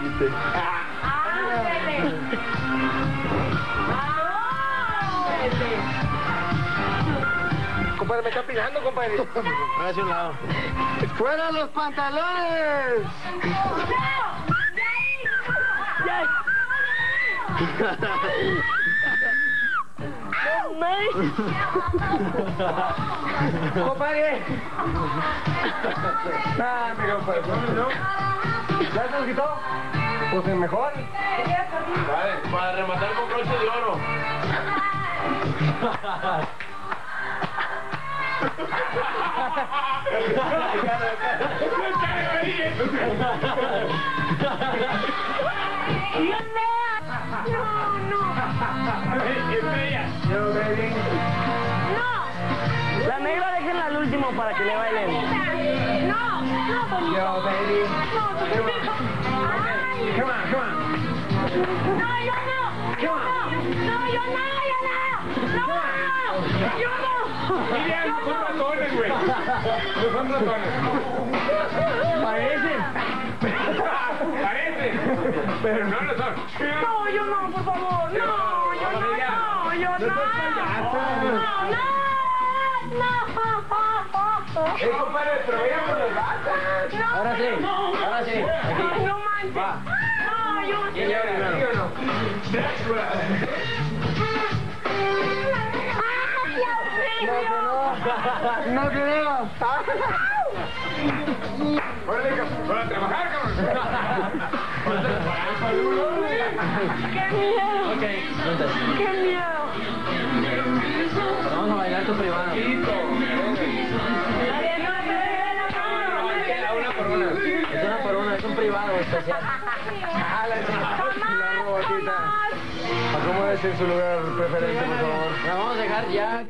quite. Compadre, me está pegando, compadre. Hágase un lado. ¡Fuera los pantalones! ¡Compadre! Ah, mi compadre, ¿no? ¿Ya se quitó? Pues el mejor. Vale, para rematar con broche de oro. No, no. Estrella. Yo, baby. No. La negra déjenla al último para que le bailen. No, no. No, son no. ratones. Parecen. Parecen. Pero no lo son. No, yo no, por favor. No, yo no, no, yo no. No, no. No. Eh, compadre, pero veamos los gatos. No. Ahora sí, ahora sí. Aquí. No manches. No, yo no. ¿Quién le abre ¿Sí o no? Ay, Dios No, mío. que no. No creo. Órale, trabajar, cabrón. Qué miedo. Qué miedo. vamos a bailar tu privado. Es una por una, es un privado especial. Acomódese en su lugar preferente, por favor. La vamos a dejar ya.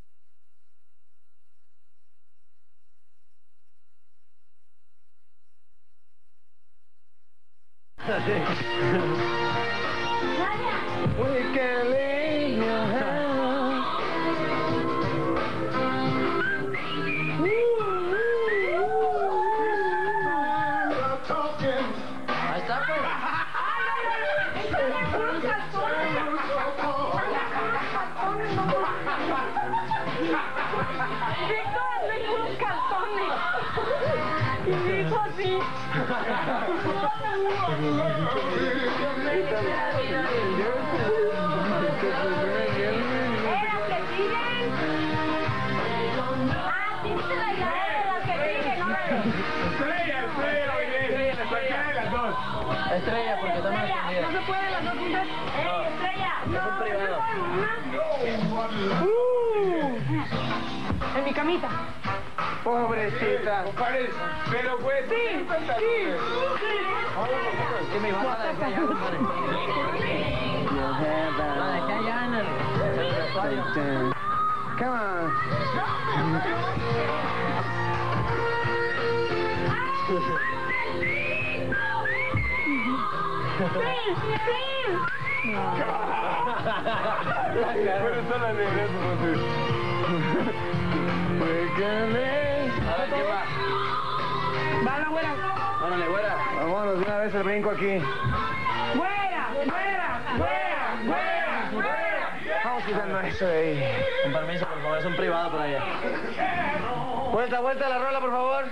We can leave Estrella, porque está más no se puede las dos juntas. ¡Ey, estrella! No, un privado. no Uh, en mi camita. Pobrecita. Pero pues. Sí, sí. Que el, en el vestuario. Come on. Pero son las negras, entonces. We can leave. A ver, ¿quién va? Va la güera. Órale, güera. Vámonos de una vez el brinco aquí. Güera, güera, güera, güera, güera. Vamos quitando eso de ahí. Con permiso, por favor, es un privado por allá. Vuelta, vuelta la rola, por favor.